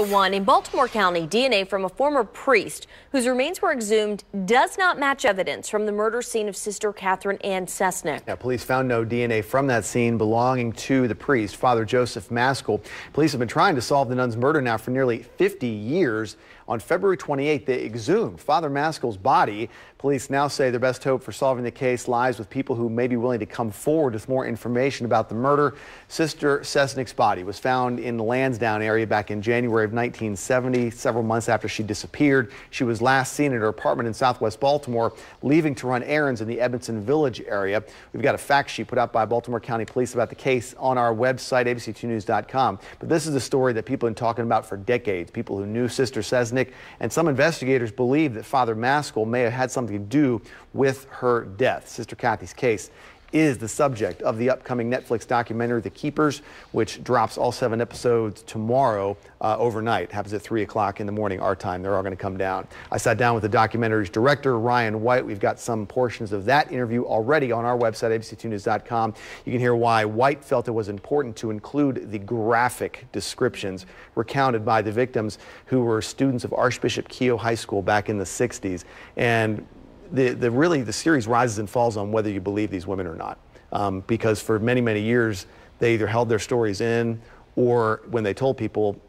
One in Baltimore County, DNA from a former priest whose remains were exhumed does not match evidence from the murder scene of Sister Catherine Ann Cesnik. Yeah, police found no DNA from that scene belonging to the priest, Father Joseph Maskell. Police have been trying to solve the nun's murder now for nearly 50 years. On February 28th, they exhumed Father Maskell's body. Police now say their best hope for solving the case lies with people who may be willing to come forward with more information about the murder. Sister Cesnik's body was found in the Lansdowne area back in January of 1970, several months after she disappeared. She was last seen at her apartment in southwest Baltimore, leaving to run errands in the Edmondson Village area. We've got a fact sheet put out by Baltimore County Police about the case on our website, abc2news.com. But this is a story that people have been talking about for decades. People who knew Sister Cesnik and some investigators believe that Father Maskell may have had something to do with her death. Sister Kathy's case is the subject of the upcoming Netflix documentary, The Keepers, which drops all seven episodes tomorrow uh, overnight. Happens at 3 o'clock in the morning, our time. They're all going to come down. I sat down with the documentary's director, Ryan White. We've got some portions of that interview already on our website, abc2news.com. You can hear why White felt it was important to include the graphic descriptions recounted by the victims who were students of Archbishop Keough High School back in the 60s. And the, the really the series rises and falls on whether you believe these women or not. Um, because for many, many years, they either held their stories in or when they told people,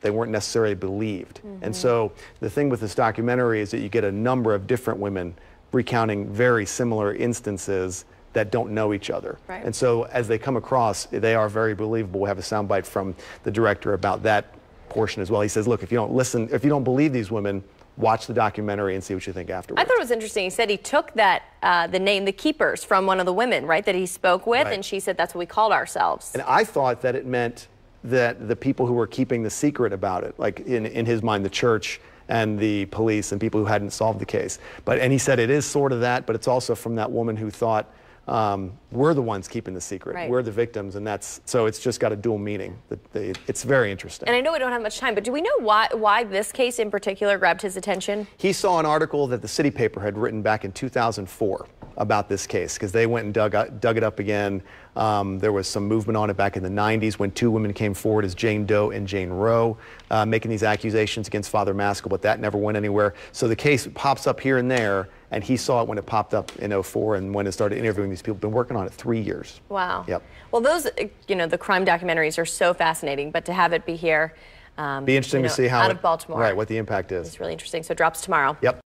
they weren't necessarily believed. Mm -hmm. And so the thing with this documentary is that you get a number of different women recounting very similar instances that don't know each other. Right. And so as they come across, they are very believable. We have a soundbite from the director about that portion as well. He says, look, if you don't listen, if you don't believe these women, watch the documentary and see what you think afterwards. I thought it was interesting. He said he took that, uh, the name The Keepers from one of the women, right, that he spoke with, right. and she said that's what we called ourselves. And I thought that it meant that the people who were keeping the secret about it, like in, in his mind, the church and the police and people who hadn't solved the case. But, and he said it is sort of that, but it's also from that woman who thought, um, we're the ones keeping the secret. Right. We're the victims, and that's so it's just got a dual meaning. It's very interesting. And I know we don't have much time, but do we know why why this case in particular grabbed his attention? He saw an article that the City Paper had written back in 2004 about this case because they went and dug, dug it up again. Um, there was some movement on it back in the 90s when two women came forward as Jane Doe and Jane Roe, uh, making these accusations against Father Maskell, but that never went anywhere. So the case pops up here and there, and he saw it when it popped up in 04 and when it started interviewing these people. Been working on it three years. Wow. Yep. Well, those, you know, the crime documentaries are so fascinating, but to have it be here. Um, be interesting you know, to see how out it, of Baltimore. Right, what the impact is. It's really interesting. So it drops tomorrow. Yep.